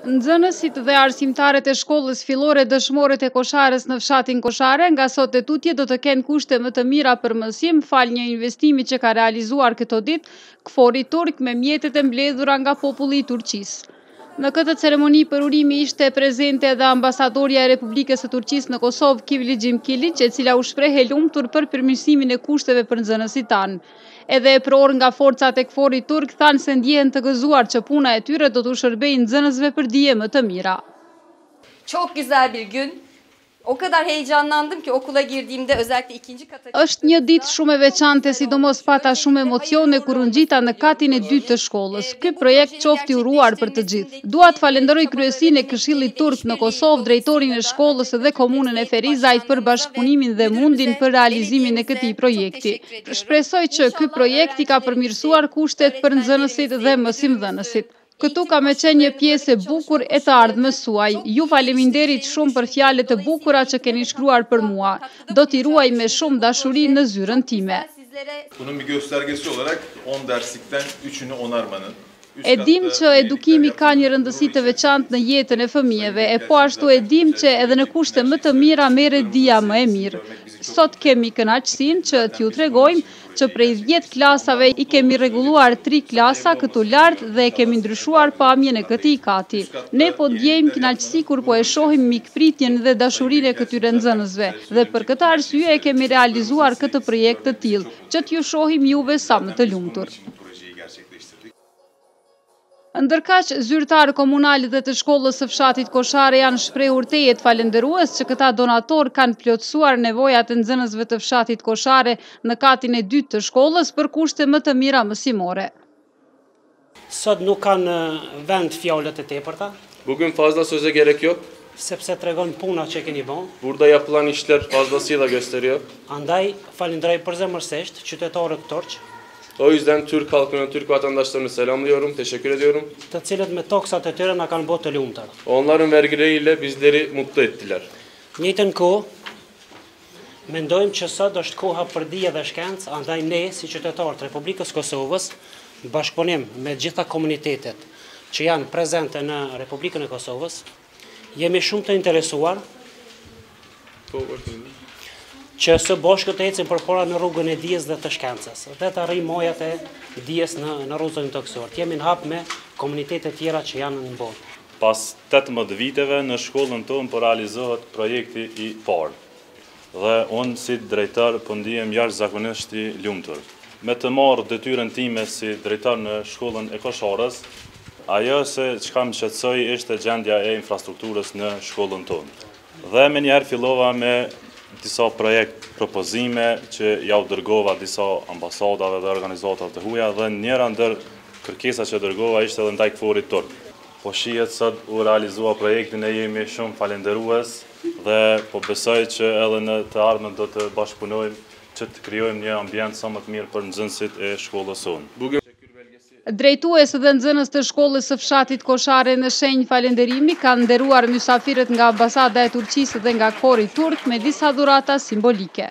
Nxënësit dhe arsimtarët e shkollës fillore Dëshmorët e Koshares në fshatin Koshare nga sot e tutje do të kenë kushte më të mira për mësim falë një investimi që ka realizuar këto ditë KFOR-i turk me mjetet e mbledhura nga populli i Turqisë. Në këtë ceremoni përurimi ishte prezente edhe ambasadorja e Republikës së Turqisë në Kosovë, Kıvılcım Kılıç, e cila u shpreh e lumtur për përmirësimin e kushteve për nxënësit tanë. Edhe eprorë nga forcat e KFOR-it turk thanë se ndjehen të gëzuar që puna e tyre do t'u shërbejë nxënësve për dije më të mira. Çok güzel bir gün. O kadar heyecanlandım ki okula girdiğimde özellikle ikinci kata çıktığımda. Është një ditë shumë e veçante, sidomos pata shumë emocione kur u ngjita në katin e dytë të shkollës. Ky projekt qoftë i uruar për të gjithë. Dua të falënderoj Kryesinë e Këshillit Turk në Kosovë, drejtorin e shkollës dhe komunën e Ferizajt për bashkëpunimin dhe mundin për realizimin e këtij projekti. Shpresoj që ky projekt i ka përmirësuar kushtet për nxënësit dhe mësimdhënësit. Këtu ka me qenë një pjesë e bukur e të ardhmes suaj. Ju faleminderit shumë për fjalët e bukura që keni shkruar për mua. Do t'i ruaj me shumë dashuri në zyrën time. Bunun bir göstergesi olarak on derslikten üçünü onarmanın. E dimë që edukimi ka një rëndësi të veçantë në jetën e fëmijëve e po ashtu e dimë që edhe në kushte më të mira merret dija më e mirë. Sot kemi kënaqësinë që t'ju tregojmë që prej dhjetë klasave i kemi rregulluar tri klasa këtu lart dhe e kemi ndryshuar pamjen e këtij kati. Ne po ndjejmë kënaqësi kur po e shohim mikpritjen dhe dashurinë e këtyre nxënësve dhe për këtë arsye e kemi realizuar këtë projekt të tillë, që t'ju shohim juve sa më të lumtur. Ndërkaq, zyrtarë komunalë dhe të shkollës së fshatit Koshare janë shprehur tejet falënderues që këta donatorë kanë plotësuar nevojat e nxënësve të fshatit Koshare në katin e dytë të shkollës për kushte më të mira mësimore. Sot nuk kanë vend fjalët e tepërta. Bugün fazla söze gerek yok. Sepse tregon puna që e keni bo. Burda yapılan işler fazlasıyla gösteriyor. Andaj, falënderoj përzemërsisht qytetarët turq. O yüzden Türk halkını, Türk vatandaşlarını selamlıyorum, teşekkür ediyorum. Të cilët me toksat e tyre na kanë bo të lumtur. Onların vergileriyle bizleri mutlu ettiler. Njëjtën kohë, mendojmë që sot është koha për dije dhe shkencë, andaj ne, si qytetarë të Republikës Kosovës, bashkëpunim me gjitha komunitetet që janë prezente në Republikën e Kosovës, Jemi shumë të interesuar që së bashku të ecim përpara në rrugën e dijes dhe të shkencës dhe të arrijmë mojat e dijes në në rruzull tokësor. Të jemi në hap me komunitetet tjera që janë në botë. Pas 18 viteve në shkollën tonë po realizohet projekti i parë. Dhe unë si drejtor po ndihem jashtëzakonisht i lumtur. Me të marrë detyrën time si drejtor në shkollën e Kosharës, ajo se çka më shqetësoi ishte gjendja e infrastrukturës në shkollën tonë. Dhe menjëherë fillova me disa projekt-propozime që ua dërgova disa ambasadave dhe organizatave të huaja dhe njëra ndër kërkesat që dërgova ishte edhe ndaj KFOR-it turk. Po shihet sot u realizua projekti ne jemi shumë falënderues. dhe po besoj që edhe në të ardhmen do të bashkëpunojmë që të krijojmë një ambient sa më të mirë për nxënësit e shkollës sonë. Drejtues dhe nxënës të shkollës së fshatit Koshare në shenjë falënderimi kanë nderuar mysafirët nga Ambasada e Turqisë dhe nga KFOR-i turk me disa dhurata simbolike.